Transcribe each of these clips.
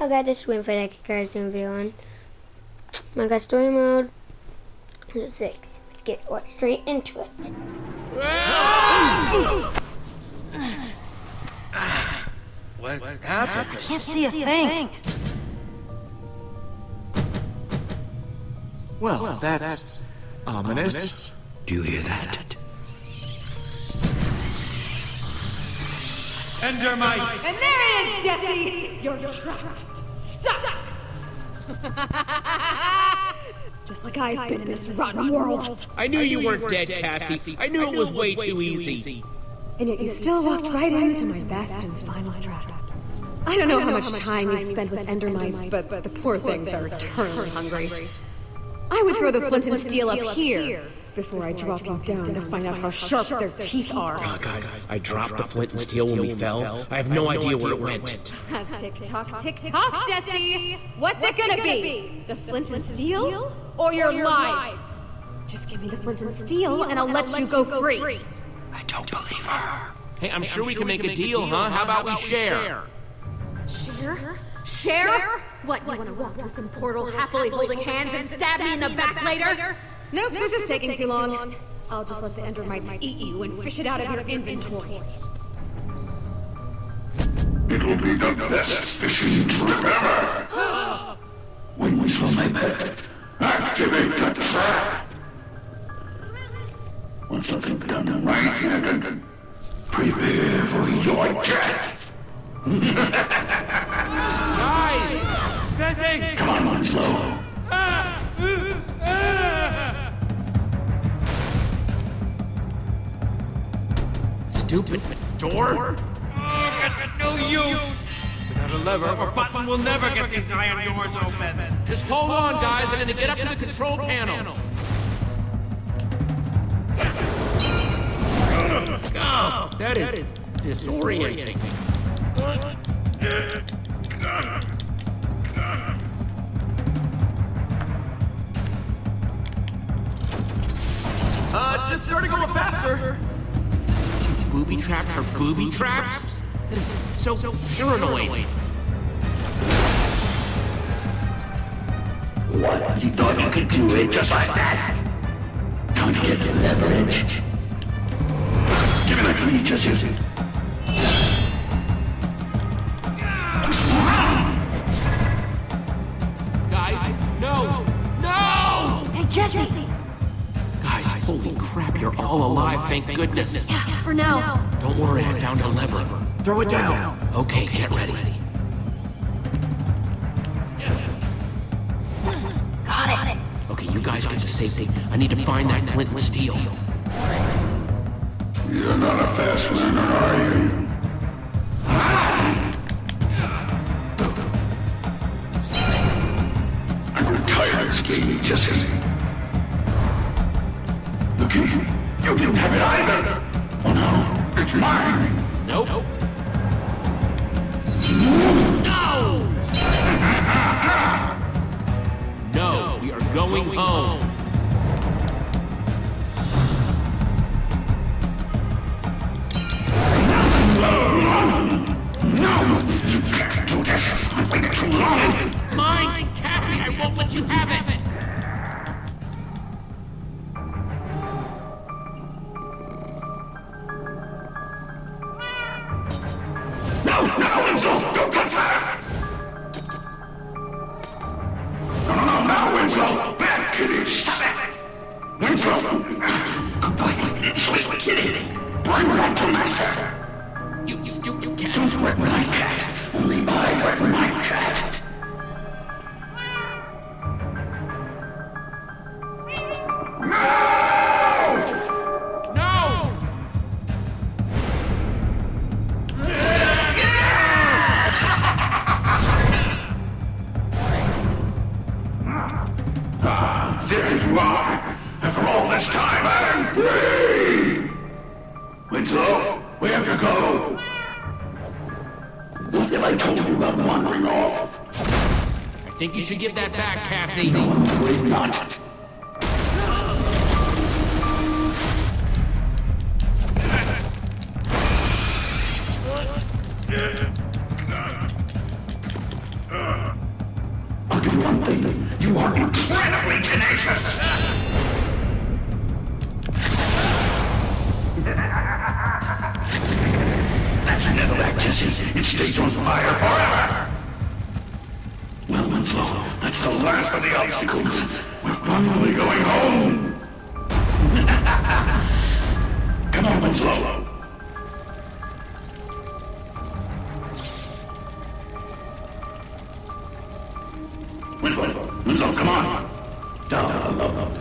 I got this win for that guys doing video on. I got story mode. It's six. Let's get right straight into it. What happened? I can't see a thing. Well, that's ominous. Do you hear that? Endermites! And there it is, Jesse! You're trapped. Stuck! Just like I've been in this rotten world. I knew you weren't dead, Cassie. I knew it was way too easy. And yet you still walked right into my best and final trap. I don't know how much time you've spent with Endermites, but the poor things are eternally hungry. I would throw the flint and steel up here before I drop you down to find out how sharp their teeth are. Uh, guys, I dropped the flint and steel when we fell. I have no idea where it went. Tick tock, tick tock, Jesse! What's it gonna be? The flint and steel? Or your lives? Just give me the flint and steel and I'll let you go free. I don't believe her. Hey, I'm sure we can make a deal, huh? How about we share? Share? Share? What, you wanna walk through some portal happily holding hands and stab me in the back later? Nope, this is taking too long. I'll just let the Endermites eat you and fish it out of your inventory. It'll be the best fishing trip ever. when we swim my pet, activate the trap. Once something done right-handed, prepare for your death. Guys! Jesse! Come on, Winslow. Stupid door? It's no use! Without a lever or button, we'll never get these iron doors open. Just hold on, guys. I'm gonna get up to the control panel. Oh, that is disorienting. Uh, just started going faster. Booby traps are booby traps? That is so paranoid. What? You thought you could do it just like that? Trying to get leverage? Give it a clean, Jesse. Guys, no! No! Hey, Jesse! Guys, holy crap, you're all alive, thank goodness. Yeah, for now. Don't worry, I found a lever. Throw it down. Okay, get ready. Got it. Okay, you guys get to safety. I need to find that flint and steel. You're not a fast learner, are you? I'm retired, Skinny Jesse. The key. You didn't have it either. Oh no, it's mine. Nope. No! No, we are going home. No, you can't do this. I've waited too long. Mine, Cassie, I won't let you have it. Think you should give that back, Cassie. I'm afraid not. you one thing. You are incredibly tenacious. That's never back, Jesse. It stays on fire forever. Winslow, that's the last of the obstacles. We're finally going home. Come on, Winslow. Winslow, Winslow, come on. Oh,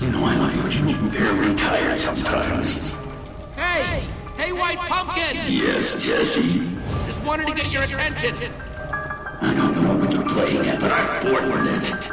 you know I love you, but you me very tired sometimes. Hey! Hey, White Pumpkin! Yes, Jesse. Just wanted to get your attention. I know you're playing at, but I'm bored with it.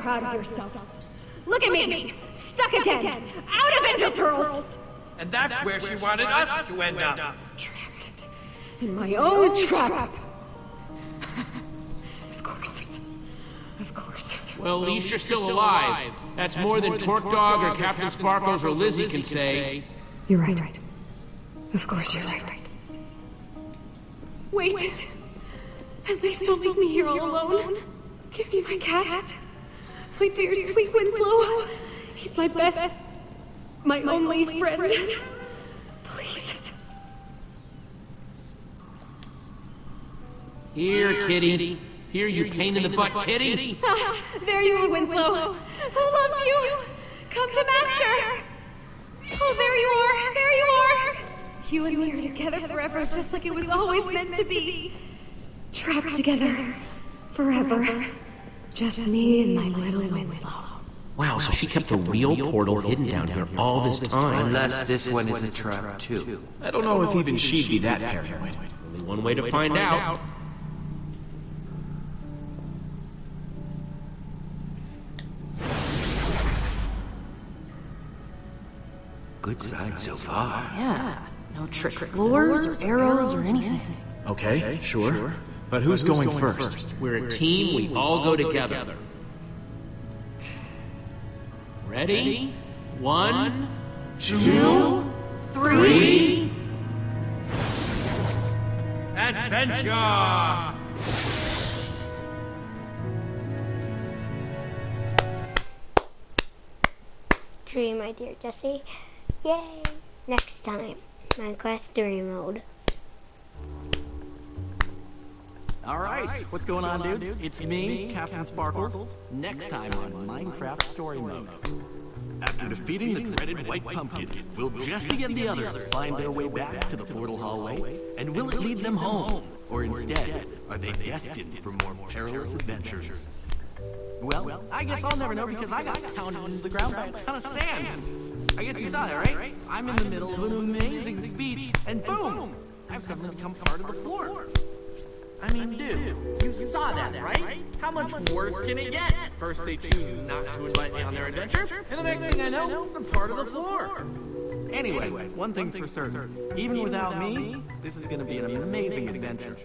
Proud of yourself. Look at me, stuck again, out of Ender Pearls, And that's where she wanted us to end up. trapped in my own trap. Of course, of course. Well, at least you're still alive. That's more than TorqueDawg or Captain Sparklez or Lizzie can say. You're right. Of course you're right. Wait. At least don't leave me here all alone. Give me my cat. My dear sweet Winslow. He's my best, my only friend. Please. Here, kitty. Here, you pain in the butt kitty. Ah, there you are, Winslow. Who loves you? Come to Master. Oh, there you are. There you are. You and me are together forever, just like it was always meant to be. Trapped together forever. Just me and my little Winslow. Wow, so she kept the real portal hidden down here all this time. Unless this one is a trap, too. I don't know if even she'd be that paranoid. Only one way to find out. Good sign so far. Yeah. No trick floors or arrows or anything. Okay, sure. But who's going first? We're a team, we all go together. Ready? One, two, three. Adventure! Dream, my dear Jesse. Yay! Next time, Minecraft Story Mode. All right, what's going on, dudes? It's me, Captain Sparklez. Next time on Minecraft Story Mode. After defeating the dreaded White Pumpkin, will Jesse and the others find their way back to the portal hallway? And will it lead them home? Or instead, are they destined for more perilous adventures? Well, I guess I'll never know because I got pounded into the ground by a ton of sand. I guess you saw that, right? I'm in the middle of an amazing speech, and boom! I've suddenly become part of the floor. I mean, dude, you saw that, right? How much worse can it get? First they choose not to invite me on their adventure, and the next thing I know, I'm part of the floor. Anyway, one thing's for certain. Even without me, this is gonna be an amazing adventure.